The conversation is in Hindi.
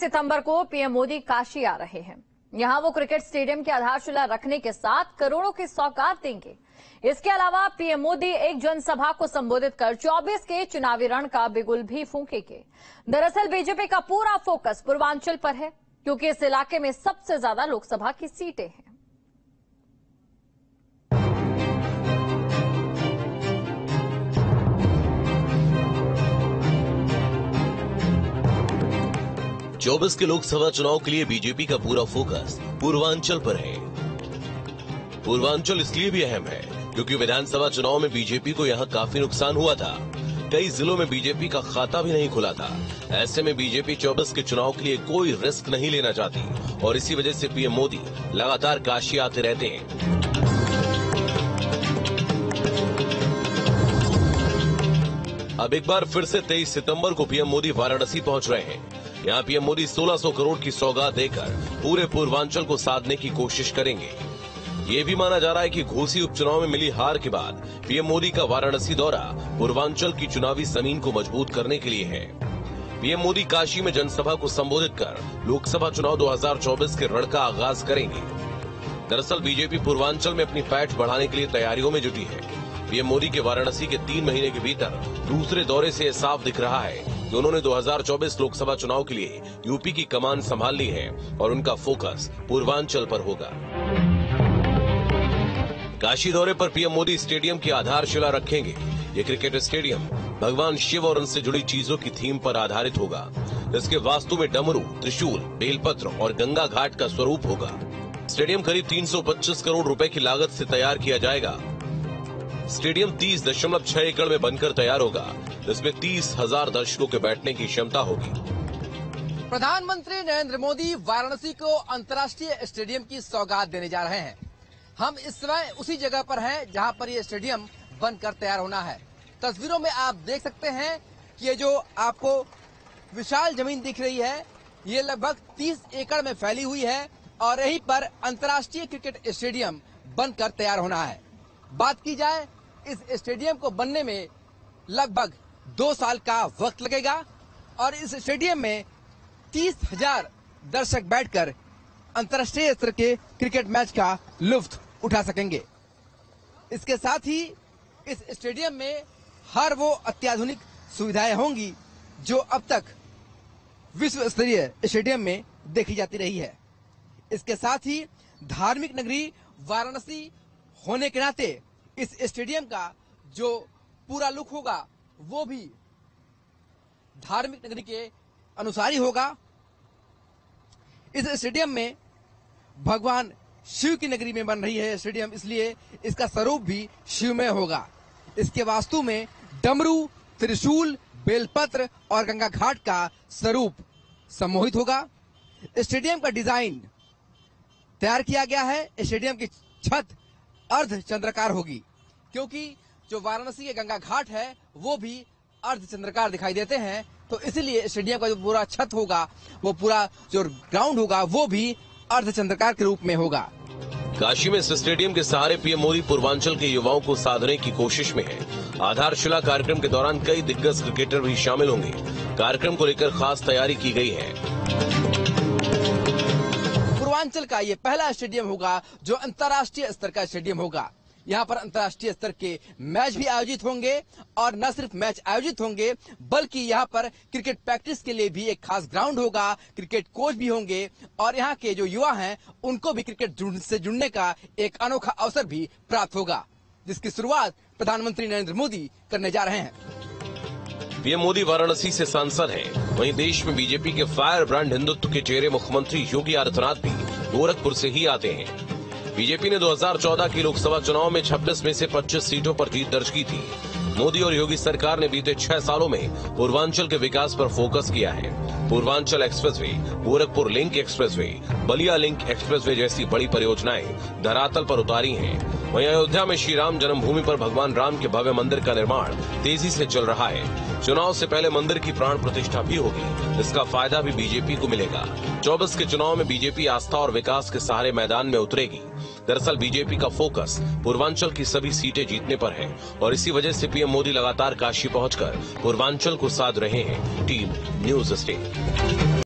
सितंबर को पीएम मोदी काशी आ रहे हैं। यहाँ वो क्रिकेट स्टेडियम की आधारशिला रखने के साथ करोड़ों की सौगात देंगे। इसके अलावा पीएम मोदी एक जनसभा को संबोधित कर 24 के चुनावी रण का बिगुल भी फूंकेंगे। दरअसल बीजेपी का पूरा फोकस पूर्वांचल पर है, क्योंकि इस इलाके में सबसे ज़्यादा लोकसभा की सीटें हैं। चौबीस के लोकसभा चुनाव के लिए बीजेपी का पूरा फोकस पूर्वांचल पर है। पूर्वांचल इसलिए भी अहम है, क्योंकि विधानसभा चुनाव में बीजेपी को यहाँ काफ़ी नुकसान हुआ था। कई जिलों में बीजेपी का खाता भी नहीं खुला था। ऐसे में बीजेपी चौबीस के चुनाव के लिए कोई रिस्क नहीं लेना चाहती, और इसी वजह से पीएम मोदी लगातार काशी आते रहते हैं। अब एक बार फिर से 23 सितंबर को पीएम मोदी वाराणसी पहुँच रहे हैं। यहाँ पीएम मोदी 1600 करोड़ की सौगात देकर पूरे पूर्वांचल को साधने की कोशिश करेंगे। ये भी माना जा रहा है कि घोसी उपचुनाव में मिली हार के बाद पीएम मोदी का वाराणसी दौरा पूर्वांचल की चुनावी ज़मीन को मज़बूत करने के लिए है। पीएम मोदी काशी में जनसभा को संबोधित कर लोकसभा चुनाव 2024 के रण का आगाज़ करेंगे। दरअसल बीजेपी पूर्वांचल में अपनी पैठ बढ़ाने के लिए तैयारियों में जुटी है। पीएम मोदी के वाराणसी के तीन महीने के भीतर दूसरे दौरे से साफ़ दिख रहा है। कि उन्होंने 2024 लोकसभा चुनाव के लिए यूपी की कमान संभाल ली है और उनका फोकस पूर्वांचल पर होगा। काशी दौरे पर पीएम मोदी स्टेडियम की आधारशिला रखेंगे। ये क्रिकेट स्टेडियम भगवान शिव और उनसे जुड़ी चीज़ों की थीम पर आधारित होगा। इसके वास्तु में डमरू, त्रिशूल, बेलपत्र और गंगा घाट का स्वरूप होगा। स्टेडियम करीब 325 करोड़ रुपए की लागत से तैयार किया जाएगा। स्टेडियम तीस दशमलव छह एकड़ में बनकर तैयार होगा, जिसमें तीस हज़ार दर्शकों के बैठने की क्षमता होगी। प्रधानमंत्री नरेंद्र मोदी वाराणसी को अंतर्राष्ट्रीय स्टेडियम की सौगात देने जा रहे हैं। हम इस समय उसी जगह पर हैं जहाँ पर ये स्टेडियम बनकर तैयार होना है। तस्वीरों में आप देख सकते हैं कि ये जो आपको विशाल ज़मीन दिख रही है, ये लगभग 30 एकड़ में फैली हुई है और यहीं पर अंतर्राष्ट्रीय क्रिकेट स्टेडियम बनकर तैयार होना है। बात की जाए इस स्टेडियम को बनने में लगभग दो साल का वक्त लगेगा और इस स्टेडियम में तीस हज़ार दर्शक बैठकर अंतर्राष्ट्रीय स्तर के क्रिकेट मैच का लुफ्त उठा सकेंगे। इसके साथ ही इस स्टेडियम में हर वो अत्याधुनिक सुविधाएँ होंगी जो अब तक विश्व स्तरीय स्टेडियम में देखी जाती रही है। इसके साथ ही धार्मिक नगरी वाराणसी होने के नाते इस स्टेडियम का जो पूरा लुक होगा, वो भी धार्मिक नगरी के अनुसार ही होगा। इस स्टेडियम में भगवान शिव की नगरी में बन रही है स्टेडियम, इसलिए इसका स्वरूप भी शिव में होगा। इसके वास्तु में डमरू, त्रिशूल, बेलपत्र और गंगा घाट का स्वरूप सम्मोहित होगा। स्टेडियम का डिज़ाइन तैयार किया गया है। स्टेडियम की छत अर्ध चंद्रकार होगी। क्योंकि जो वाराणसी के गंगा घाट है वो भी अर्ध चंद्रकार दिखाई देते हैं। तो इसीलिए स्टेडियम का जो पूरा छत होगा वो पूरा जो ग्राउंड होगा वो भी अर्धचंद्रकार के रूप में होगा। काशी में इस स्टेडियम के सहारे पीएम मोदी पूर्वांचल के युवाओं को साधने की कोशिश में है। आधारशिला कार्यक्रम के दौरान कई दिग्गज क्रिकेटर भी शामिल होंगे। कार्यक्रम को लेकर खास तैयारी की गई है। पूर्वांचल का ये पहला स्टेडियम होगा जो अंतर्राष्ट्रीय स्तर का स्टेडियम होगा। यहाँ पर अंतर्राष्ट्रीय स्तर के मैच भी आयोजित होंगे, और न सिर्फ़ मैच आयोजित होंगे, बल्कि यहाँ पर क्रिकेट प्रैक्टिस के लिए भी एक खास ग्राउंड होगा, क्रिकेट कोच भी होंगे, और यहाँ के जो युवा हैं, उनको भी क्रिकेट से जुड़ने का एक अनोखा अवसर भी प्राप्त होगा, जिसकी शुरुआत प्रधानमंत्री नरेंद्र मोदी करने जा रहे हैं पीएम मोदी वाराणसी से सांसद हैं। वहीं देश में बीजेपी के फायर ब्रांड हिंदुत्व के चेहरे मुख्यमंत्री योगी आदित्यनाथ भी गोरखपुर से ही आते हैं बीजेपी ने 2014 की लोकसभा चुनाव में 26 में से 25 सीटों पर जीत दर्ज की थी। मोदी और योगी सरकार ने बीते छह सालों में पूर्वांचल के विकास पर फोकस किया है। Purvanchal expressway, Gorakhpur link expressway, Ballia link expressway जैसी बड़ी परियोजनाएँ धरातल पर उतारी हैं। वहीं अयोध्या में श्री राम जन्मभूमि पर भगवान राम के भव्य मंदिर का निर्माण तेज़ी से चल रहा है। चुनाव से पहले मंदिर की प्राण प्रतिष्ठा भी होगी। इसका फ़ायदा भी बीजेपी को मिलेगा। चौबीस के चुनाव में बीजेपी आस्था और विकास के सहारे मैदान में उतरेगी। दरअसल बीजेपी का फोकस पूर्वांचल की सभी सीटें जीतने पर है और इसी वजह से पीएम मोदी लगातार काशी पहुंचकर पूर्वांचल को साध रहे हैं टीम न्यूज़ स्टेट।